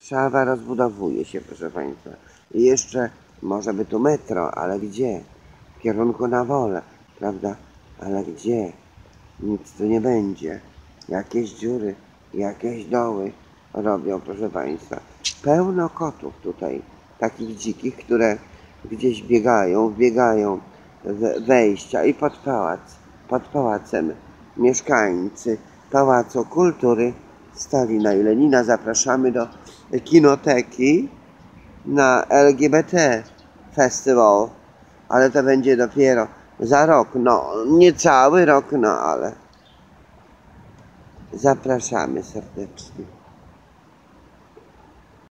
Warszawa rozbudowuje się, proszę Państwa. I jeszcze może by tu metro, ale gdzie? W kierunku na wolę, prawda? Ale gdzie? Nic tu nie będzie. Jakieś dziury, jakieś doły robią, proszę Państwa. Pełno kotów tutaj, takich dzikich, które gdzieś biegają, biegają w wejścia i pod pałac, pod pałacem mieszkańcy Pałacu Kultury Stalina i Lenina. Zapraszamy do kinoteki na LGBT Festival, ale to będzie dopiero za rok, no nie cały rok, no ale zapraszamy serdecznie.